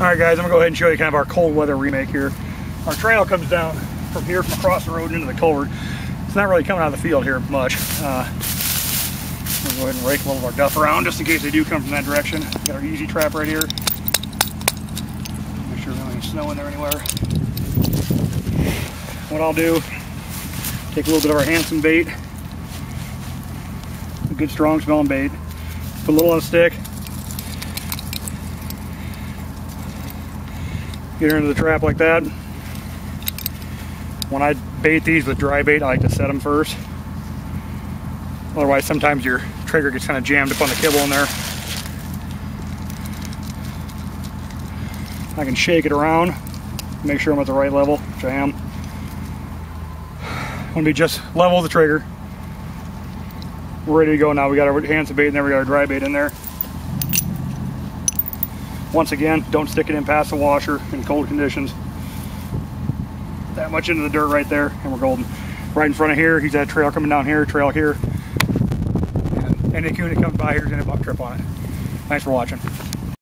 All right, guys, I'm gonna go ahead and show you kind of our cold weather remake here. Our trail comes down from here, from across the road into the culvert. It's not really coming out of the field here much. Uh, we'll go ahead and rake a little of our duff around just in case they do come from that direction. Got our EZ trap right here. Make sure there's any snow in there anywhere. What I'll do, take a little bit of our Hanson bait, a good strong smelling bait, put a little on a stick, get her into the trap like that. When I bait these with dry bait, I like to set them first. Otherwise, sometimes your trigger gets kind of jammed up on the kibble in there. I can shake it around, make sure I'm at the right level, which I am. I'm gonna be just level the trigger. We're ready to go now. We got our Hanson bait in there, we got our dry bait in there. Once again, don't stick it in past the washer in cold conditions. That much into the dirt right there, and we're golden. Right in front of here, he's that trail coming down here, trail here. And any coon that comes by here is gonna buck trip on it. Thanks for watching.